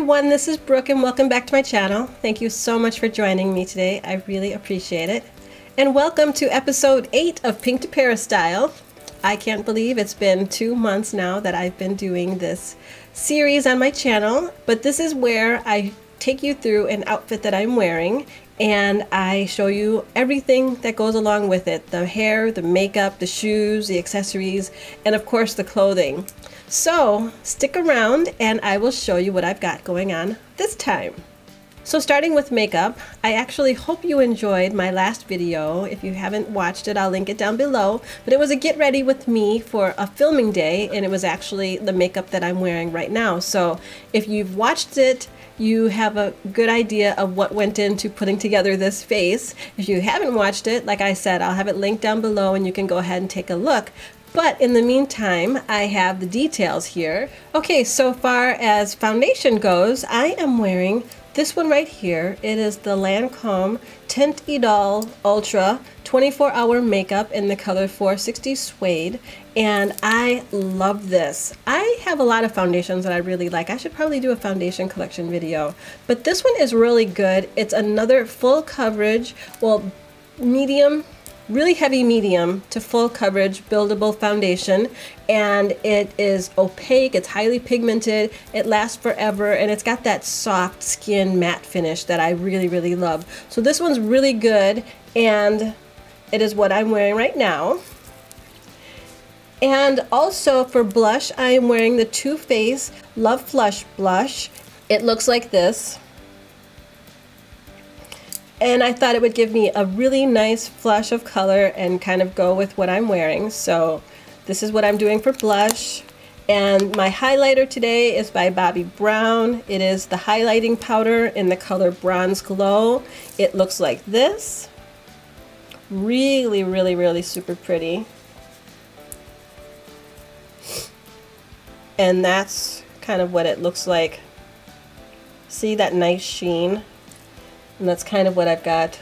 everyone, this is Brooke and welcome back to my channel. Thank you so much for joining me today. I really appreciate it. And welcome to episode 8 of Pink to Paris Style. I can't believe it's been two months now that I've been doing this series on my channel, but this is where I take you through an outfit that I'm wearing and I show you everything that goes along with it. The hair, the makeup, the shoes, the accessories, and of course the clothing. So stick around and I will show you what I've got going on this time. So starting with makeup, I actually hope you enjoyed my last video. If you haven't watched it, I'll link it down below. But it was a get ready with me for a filming day and it was actually the makeup that I'm wearing right now. So if you've watched it, you have a good idea of what went into putting together this face. If you haven't watched it, like I said, I'll have it linked down below and you can go ahead and take a look. But in the meantime, I have the details here. Okay, so far as foundation goes, I am wearing this one right here. It is the Lancome Teint Idole Ultra 24 hour makeup in the color 460 suede and I love this. I have a lot of foundations that I really like. I should probably do a foundation collection video but this one is really good. It's another full coverage, well medium really heavy medium to full coverage buildable foundation and it is opaque it's highly pigmented it lasts forever and it's got that soft skin matte finish that I really really love. So this one's really good and it is what I'm wearing right now. And also for blush I am wearing the Too Faced Love Flush blush. It looks like this and I thought it would give me a really nice flush of color and kind of go with what I'm wearing. So this is what I'm doing for blush. And my highlighter today is by Bobbi Brown. It is the highlighting powder in the color Bronze Glow. It looks like this. Really, really, really super pretty. And that's kind of what it looks like. See that nice sheen? And that's kind of what I've got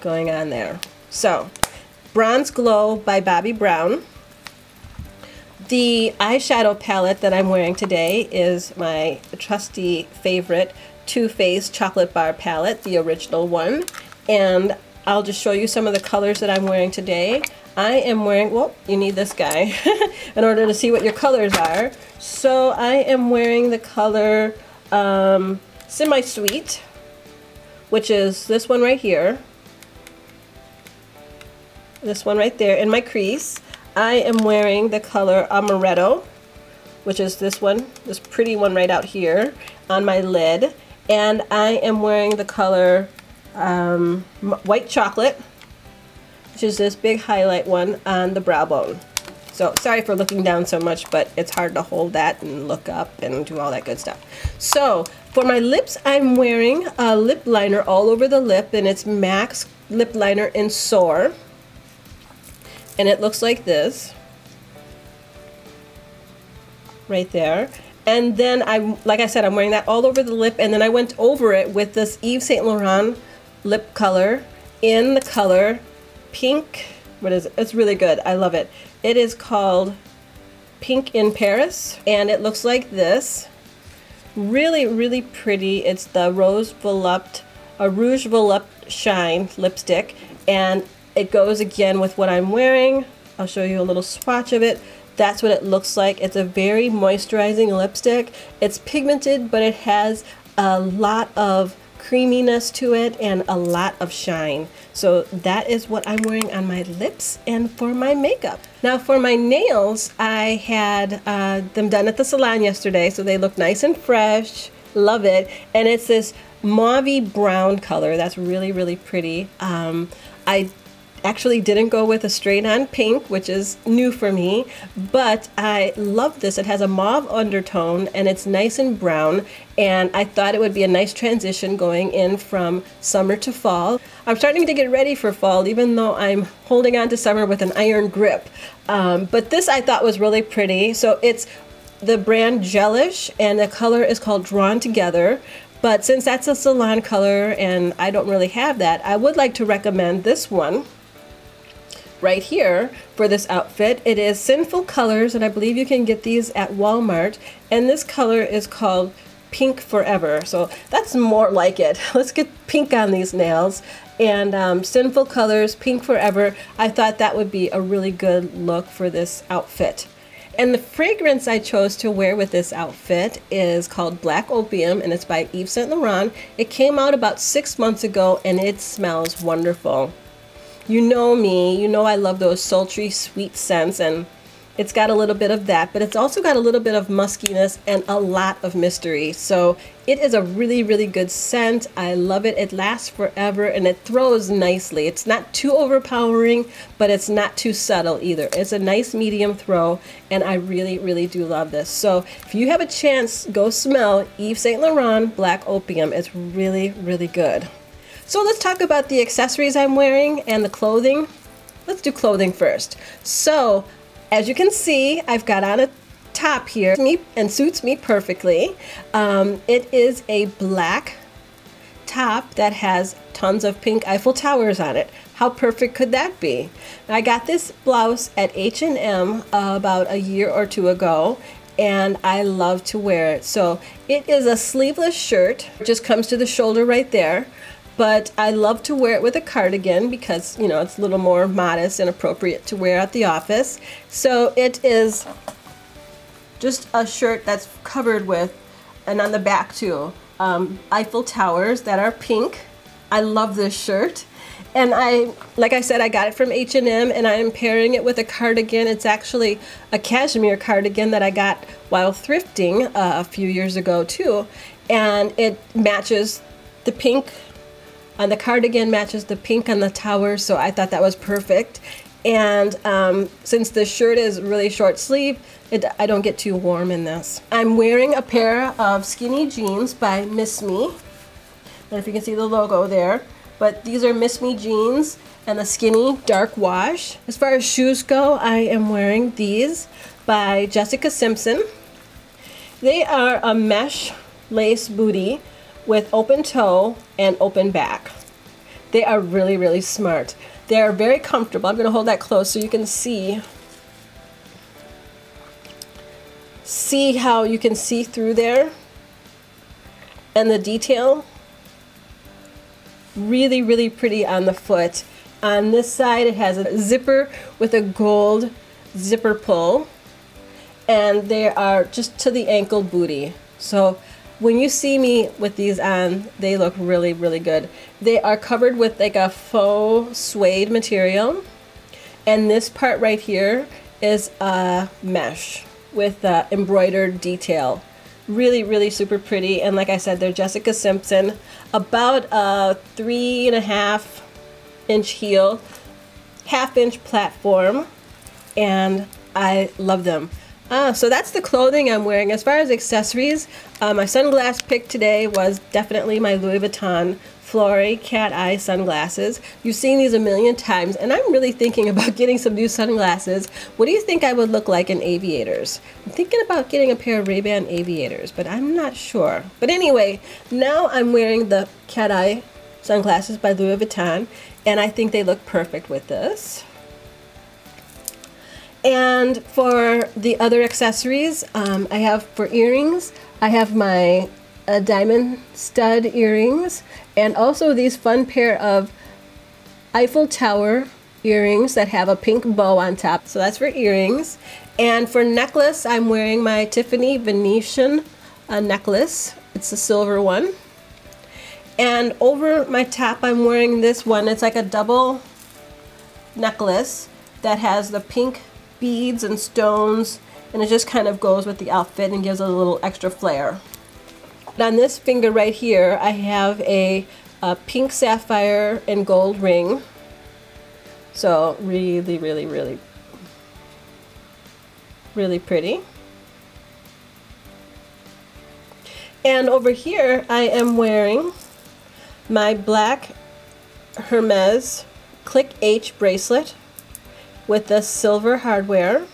going on there. So, Bronze Glow by Bobbi Brown. The eyeshadow palette that I'm wearing today is my trusty favorite Too Faced Chocolate Bar palette, the original one. And I'll just show you some of the colors that I'm wearing today. I am wearing, well, you need this guy in order to see what your colors are. So I am wearing the color um, semi-sweet, which is this one right here. This one right there in my crease. I am wearing the color Amaretto, which is this one, this pretty one right out here on my lid. And I am wearing the color um, White Chocolate, which is this big highlight one on the brow bone. So sorry for looking down so much, but it's hard to hold that and look up and do all that good stuff. So for my lips, I'm wearing a lip liner all over the lip, and it's Max lip liner in Soar. And it looks like this. Right there. And then I, like I said, I'm wearing that all over the lip, and then I went over it with this Yves Saint Laurent lip color in the color pink. What is it? It's really good. I love it. It is called Pink in Paris and it looks like this. Really, really pretty. It's the Rose Volupte, a Rouge Volupte Shine lipstick and it goes again with what I'm wearing. I'll show you a little swatch of it. That's what it looks like. It's a very moisturizing lipstick. It's pigmented, but it has a lot of creaminess to it and a lot of shine. So that is what I'm wearing on my lips and for my makeup. Now for my nails, I had uh, them done at the salon yesterday, so they look nice and fresh. Love it. And it's this mauve brown color. That's really, really pretty. Um, I actually didn't go with a straight on pink, which is new for me, but I love this. It has a mauve undertone and it's nice and brown, and I thought it would be a nice transition going in from summer to fall. I'm starting to get ready for fall, even though I'm holding on to summer with an iron grip. Um, but this I thought was really pretty. So it's the brand Gelish, and the color is called Drawn Together. But since that's a salon color and I don't really have that, I would like to recommend this one right here for this outfit. It is Sinful Colors, and I believe you can get these at Walmart. And this color is called Pink Forever. So that's more like it. Let's get pink on these nails. And um, Sinful Colors, Pink Forever. I thought that would be a really good look for this outfit. And the fragrance I chose to wear with this outfit is called Black Opium and it's by Yves Saint Laurent. It came out about six months ago and it smells wonderful. You know me, you know I love those sultry sweet scents and it's got a little bit of that, but it's also got a little bit of muskiness and a lot of mystery. So it is a really, really good scent. I love it. It lasts forever and it throws nicely. It's not too overpowering, but it's not too subtle either. It's a nice medium throw, and I really, really do love this. So if you have a chance, go smell Yves Saint Laurent Black Opium. It's really, really good. So let's talk about the accessories I'm wearing and the clothing. Let's do clothing first. So as you can see, I've got on a top here me and suits me perfectly. Um, it is a black top that has tons of pink Eiffel Towers on it. How perfect could that be? I got this blouse at H&M about a year or two ago and I love to wear it. So it is a sleeveless shirt, it just comes to the shoulder right there but I love to wear it with a cardigan because, you know, it's a little more modest and appropriate to wear at the office. So it is just a shirt that's covered with, and on the back too, um, Eiffel Towers that are pink. I love this shirt. And I, like I said, I got it from H&M and I am pairing it with a cardigan. It's actually a cashmere cardigan that I got while thrifting uh, a few years ago too. And it matches the pink and the cardigan matches the pink on the tower, so I thought that was perfect. And um, since the shirt is really short sleeve, it, I don't get too warm in this. I'm wearing a pair of skinny jeans by Miss Me. If you can see the logo there. But these are Miss Me jeans and the skinny dark wash. As far as shoes go, I am wearing these by Jessica Simpson. They are a mesh lace booty with open toe and open back. They are really, really smart. They are very comfortable. I'm going to hold that close so you can see. See how you can see through there and the detail. Really, really pretty on the foot. On this side, it has a zipper with a gold zipper pull. And they are just to the ankle booty. So when you see me with these on, they look really, really good. They are covered with like a faux suede material. And this part right here is a mesh with uh, embroidered detail. Really, really super pretty. And like I said, they're Jessica Simpson. About a three and a half inch heel, half inch platform. And I love them. Ah, so that's the clothing I'm wearing. As far as accessories, uh, my sunglass pick today was definitely my Louis Vuitton Flori cat eye sunglasses. You've seen these a million times, and I'm really thinking about getting some new sunglasses. What do you think I would look like in aviators? I'm thinking about getting a pair of Ray-Ban aviators, but I'm not sure. But anyway, now I'm wearing the cat eye sunglasses by Louis Vuitton, and I think they look perfect with this. And for the other accessories, um, I have for earrings, I have my uh, diamond stud earrings and also these fun pair of Eiffel Tower earrings that have a pink bow on top. So that's for earrings. And for necklace, I'm wearing my Tiffany Venetian uh, necklace. It's a silver one. And over my top, I'm wearing this one. It's like a double necklace that has the pink beads and stones and it just kind of goes with the outfit and gives it a little extra flair. On this finger right here I have a, a pink sapphire and gold ring so really really really really pretty. And over here I am wearing my black Hermes Clic H bracelet with the silver hardware.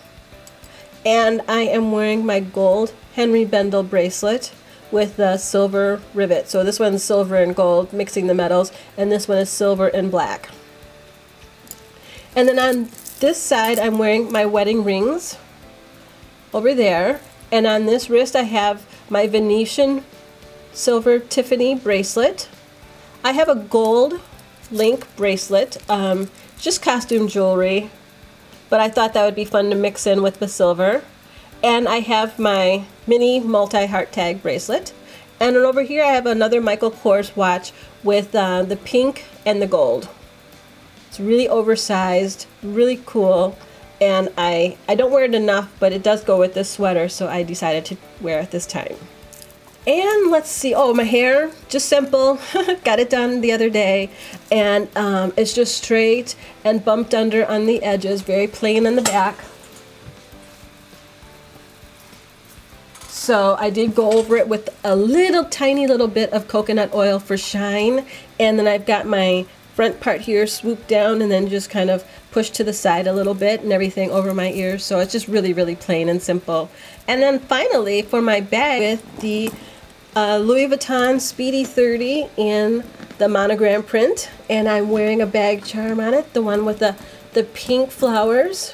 And I am wearing my gold Henri Bendel bracelet with the silver rivet. So this one's silver and gold, mixing the metals, and this one is silver and black. And then on this side, I'm wearing my wedding rings over there. And on this wrist, I have my Venetian silver Tiffany bracelet. I have a gold link bracelet, um, just costume jewelry, but I thought that would be fun to mix in with the silver. And I have my mini multi-heart tag bracelet. And then over here I have another Michael Kors watch with uh, the pink and the gold. It's really oversized, really cool, and I, I don't wear it enough, but it does go with this sweater, so I decided to wear it this time. And let's see, oh, my hair, just simple. Got it done the other day. And um, it's just straight and bumped under on the edges, very plain in the back. So I did go over it with a little tiny little bit of coconut oil for shine. And then I've got my front part here swooped down and then just kind of pushed to the side a little bit and everything over my ears. So it's just really, really plain and simple. And then finally for my bag with the uh, Louis Vuitton Speedy 30 in the monogram print. And I'm wearing a bag charm on it, the one with the, the pink flowers.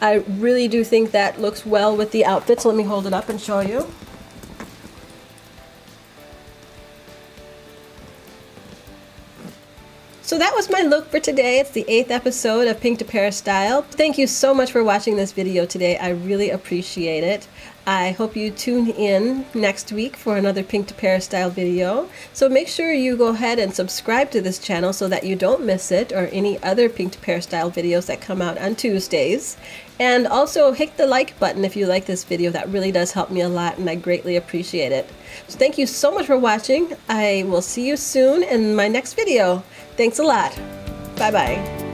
I really do think that looks well with the outfit, so let me hold it up and show you. So that was my look for today. It's the eighth episode of Pink to Paris Style. Thank you so much for watching this video today. I really appreciate it. I hope you tune in next week for another Pink to Paris style video. So make sure you go ahead and subscribe to this channel so that you don't miss it or any other Pink to Paris style videos that come out on Tuesdays. And also hit the like button if you like this video. That really does help me a lot and I greatly appreciate it. So thank you so much for watching. I will see you soon in my next video. Thanks a lot. Bye-bye.